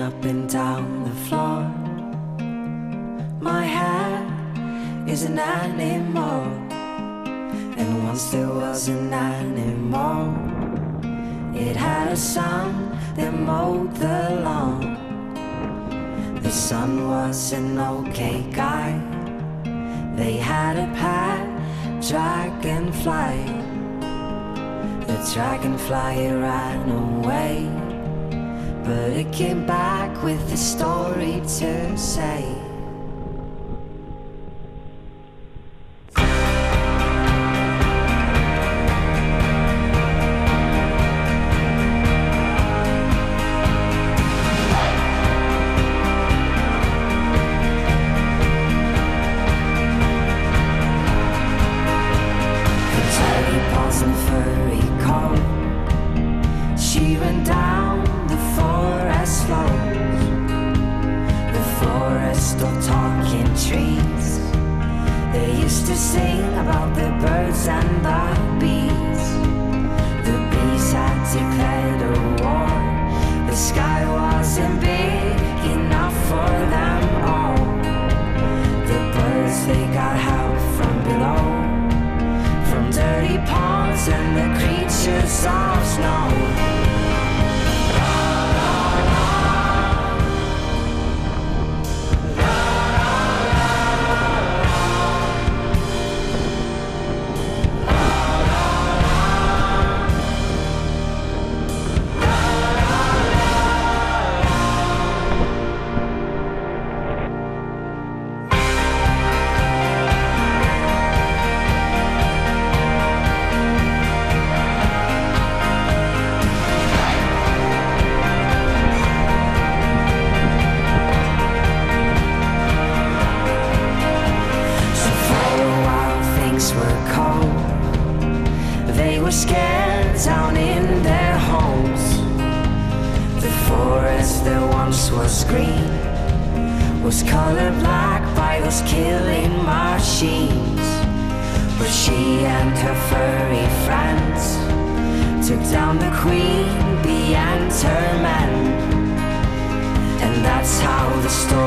up and down the floor. My hair is an animal, and once there was an animal. It had a son that mowed the lawn. The son was an okay guy. They had a pet dragonfly. The dragonfly ran away, but it came back with a story to say. And furry to sing about the birds and the bees. The bees had declared a war. The sky wasn't big enough for them all. The birds they got help from below from dirty paws and the creatures of They were scared down in their homes. The forest that once was green was colored black by those killing machines. But she and her furry friends took down the queen bee and her men. And that's how the story